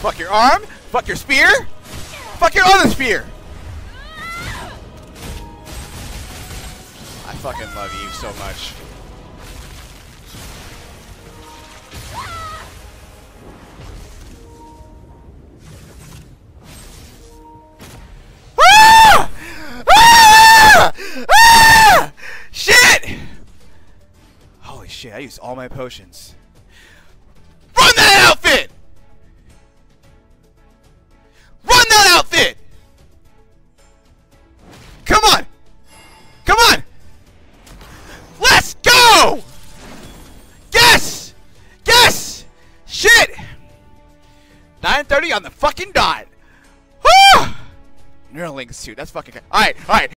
Fuck your arm. Fuck your spear. Fuck your other spear. I fucking love you so much. Ah! Ah! Ah! Shit! Holy shit, I used all my potions. 9.30 on the fucking dot. Neuralink suit, that's fucking... Good. Alright, alright.